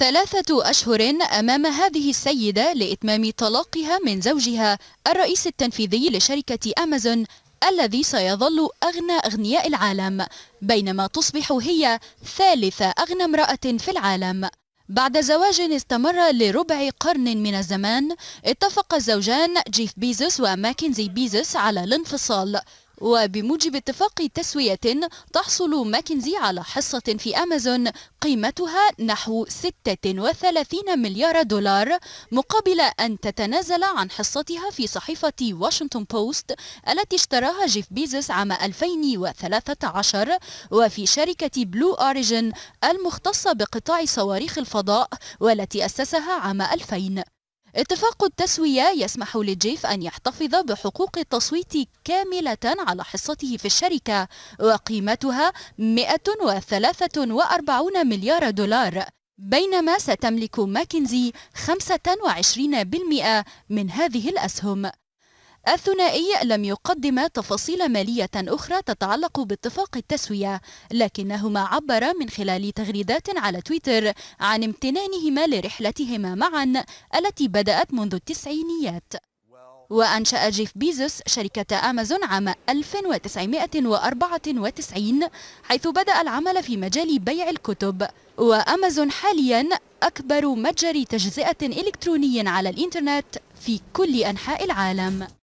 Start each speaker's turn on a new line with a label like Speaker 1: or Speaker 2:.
Speaker 1: ثلاثة أشهر أمام هذه السيدة لإتمام طلاقها من زوجها الرئيس التنفيذي لشركة أمازون الذي سيظل أغنى أغنياء العالم بينما تصبح هي ثالث أغنى امرأة في العالم. بعد زواج استمر لربع قرن من الزمان اتفق الزوجان جيف بيزوس وماكنزي بيزوس على الانفصال. وبموجب اتفاق تسوية تحصل ماكنزي على حصة في أمازون قيمتها نحو 36 مليار دولار مقابل أن تتنازل عن حصتها في صحيفة واشنطن بوست التي اشتراها جيف بيزوس عام 2013 وفي شركة بلو أوريجين المختصة بقطاع صواريخ الفضاء والتي أسسها عام 2000 اتفاق التسوية يسمح لجيف أن يحتفظ بحقوق التصويت كاملة على حصته في الشركة وقيمتها 143 مليار دولار. بينما ستملك ماكنزي 25% من هذه الأسهم. الثنائي لم يقدم تفاصيل مالية أخرى تتعلق باتفاق التسوية لكنهما عبر من خلال تغريدات على تويتر عن امتنانهما لرحلتهما معا التي بدأت منذ التسعينيات. وأنشأ جيف بيزوس شركة أمازون عام 1994 حيث بدأ العمل في مجال بيع الكتب. وأمازون حاليا أكبر متجر تجزئة إلكتروني على الإنترنت في كل أنحاء العالم.